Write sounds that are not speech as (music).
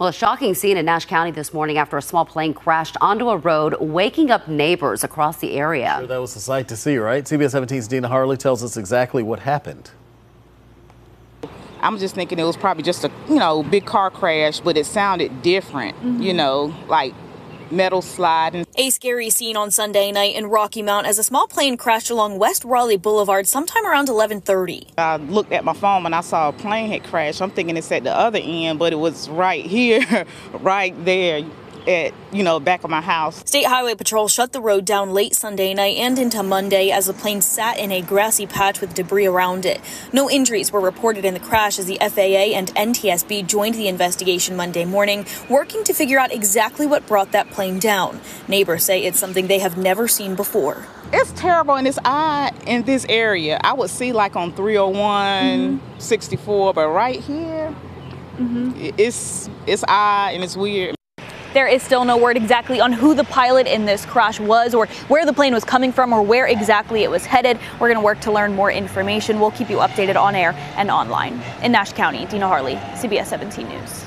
Well, a shocking scene in Nash County this morning after a small plane crashed onto a road, waking up neighbors across the area. Sure, that was a sight to see, right? CBS 17's Dina Harley tells us exactly what happened. I'm just thinking it was probably just a, you know, big car crash, but it sounded different, mm-hmm. you know, like metal sliding. A scary scene on Sunday night in Rocky Mount as a small plane crashed along West Raleigh Boulevard sometime around 11:30. I looked at my phone and I saw a plane had crashed. I'm thinking it's at the other end, but it was right here, (laughs) right there at, you know, back of my house. State Highway Patrol shut the road down late Sunday night and into Monday as the plane sat in a grassy patch with debris around it. No injuries were reported in the crash as the FAA and NTSB joined the investigation Monday morning, working to figure out exactly what brought that plane down. Neighbors say it's something they have never seen before. It's terrible and it's odd in this area. I would see like on 301, mm-hmm. 64, but right here, mm-hmm. it's it's odd and it's weird. There is still no word exactly on who the pilot in this crash was or where the plane was coming from or where exactly it was headed. We're going to work to learn more information. We'll keep you updated on air and online. In Nash County, Dina Harley, CBS 17 News.